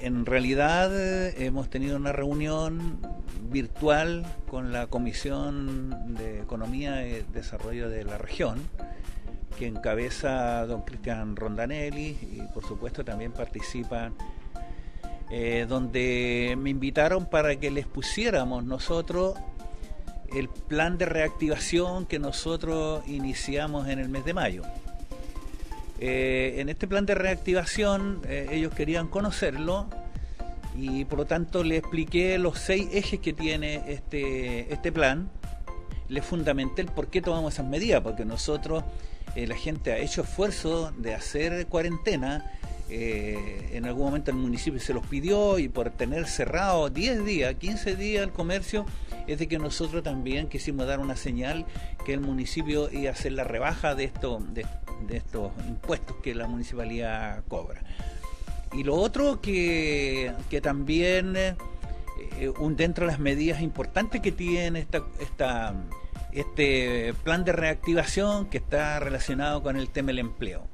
En realidad eh, hemos tenido una reunión virtual con la Comisión de Economía y Desarrollo de la región, que encabeza don Cristian Rondanelli y por supuesto también participa, eh, donde me invitaron para que les pusiéramos nosotros el plan de reactivación que nosotros iniciamos en el mes de mayo. Eh, en este plan de reactivación eh, ellos querían conocerlo y por lo tanto le expliqué los seis ejes que tiene este, este plan. Le fundamenté el por qué tomamos esas medidas, porque nosotros, eh, la gente ha hecho esfuerzo de hacer cuarentena. en algún momento el municipio se los pidió y por tener cerrado 10 días, 15 días el comercio, es de que nosotros también quisimos dar una señal que el municipio iba a hacer la rebaja de esto, de estos impuestos que la municipalidad cobra. Y lo otro que, que también eh, un, dentro de las medidas importantes que tiene esta, esta, este plan de reactivación que está relacionado con el tema del empleo.